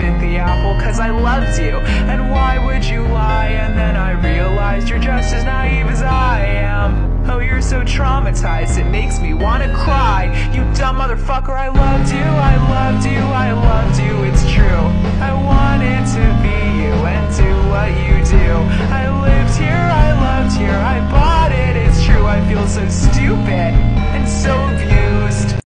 bit the apple cause I loved you. And why would you lie? And then I realized you're just as naive as I am. Oh, you're so traumatized, it makes me wanna cry. You dumb motherfucker, I loved you, I loved you, I loved you, it's true. I wanted to be you and do what you do. I lived here, I loved here, I bought it, it's true. I feel so stupid.